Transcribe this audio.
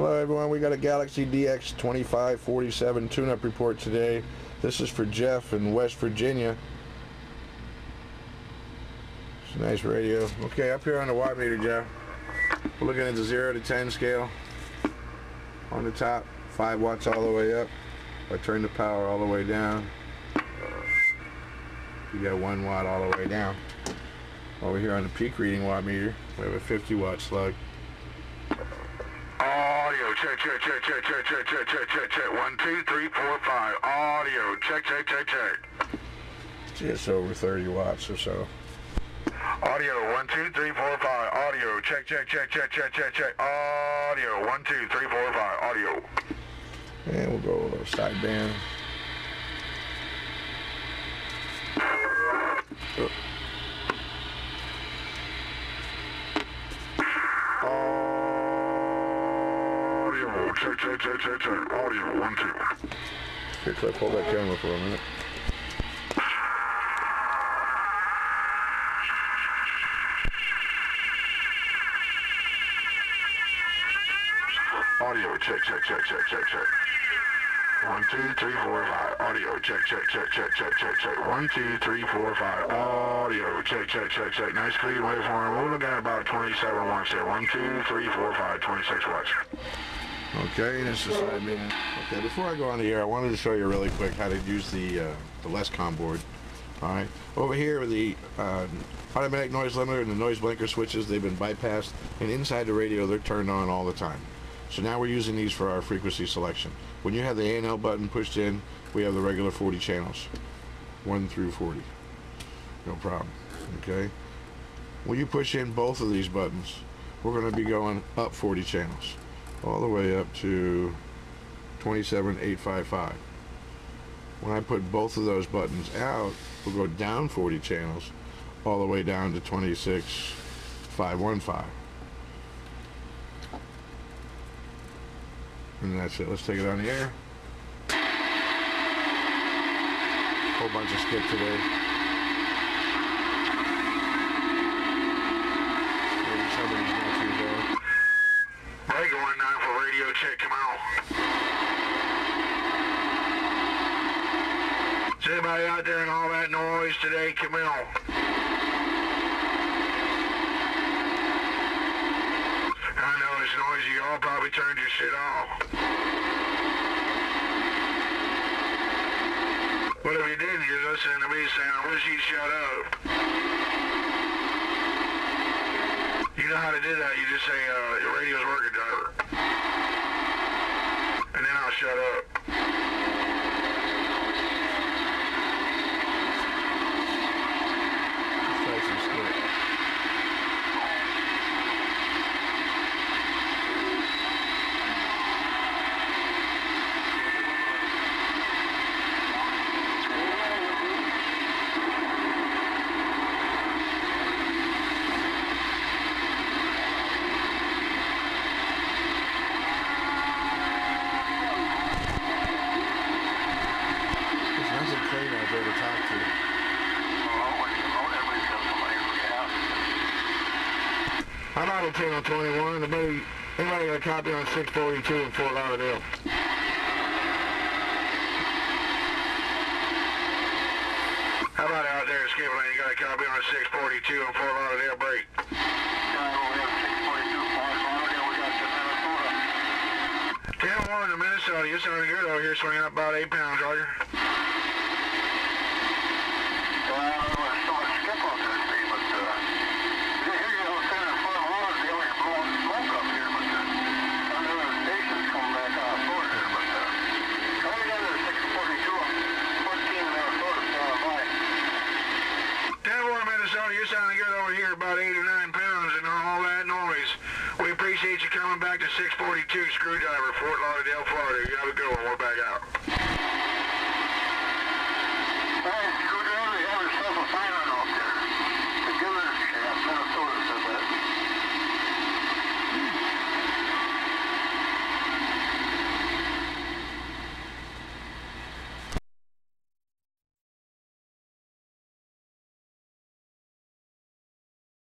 Hello everyone, we got a Galaxy DX2547 tune-up report today. This is for Jeff in West Virginia. It's a nice radio. Okay, up here on the watt meter, Jeff. We're looking at the 0 to 10 scale. On the top, 5 watts all the way up. I turn the power all the way down. You got 1 watt all the way down. Over here on the peak reading watt meter, we have a 50 watt slug. Check, check, check, check, check, check, check, check, check, check. One, two, three, four, five. Audio, check, check, check, check. Just over 30 watts or so. Audio, one, two, three, four, five. Audio, check, check, check, check, check, check, check. Audio, one, two, three, four, five. Audio. And we'll go a little sideband. Oh. Check, check, check, check, check. Audio, one, two. Here, clip, hold that camera for a minute. Audio, check, check, check, check, check, check. One, two, three, four, five. Audio, check, check, check, check, check, check, check. One, two, three, four, five. Audio, check, check, check, check. Nice clean waveform. We're looking at about 27 watts there. One, two, three, four, five, 26 watts. Okay, this is sideband. Okay, before I go on the air, I wanted to show you really quick how to use the uh, the Lescom board. All right, over here the uh, automatic noise limiter and the noise blanker switches, they've been bypassed, and inside the radio they're turned on all the time. So now we're using these for our frequency selection. When you have the ANL button pushed in, we have the regular 40 channels, 1 through 40. No problem, okay? When you push in both of these buttons, we're going to be going up 40 channels, all the way up to 27855. When I put both of those buttons out, we'll go down 40 channels, all the way down to 26515. And that's it. Let's take it on the air. Whole bunch of skip today. Radio check. Come on. Is anybody out there in all that noise today? On. I know it's noisy. Y'all probably turned your shit off. But if you didn't, you're listening to me saying, I wish you'd shut up. You know how to do that. You just say, uh, your radio's working, driver. And then I'll shut up. Let's try some skip. There's nothing clean out there to talk to. How about a channel 21? Anybody, anybody got a copy on 642 in Fort Lauderdale? How about out there at Skip Lane? You got a copy on 642 in Fort Lauderdale break? Channel 1 in Minnesota. You're sounding good over here, swinging up about 8 pounds, Roger. We appreciate you coming back to 642 Screwdriver, Fort Lauderdale, Florida. You have a good one. We're back out.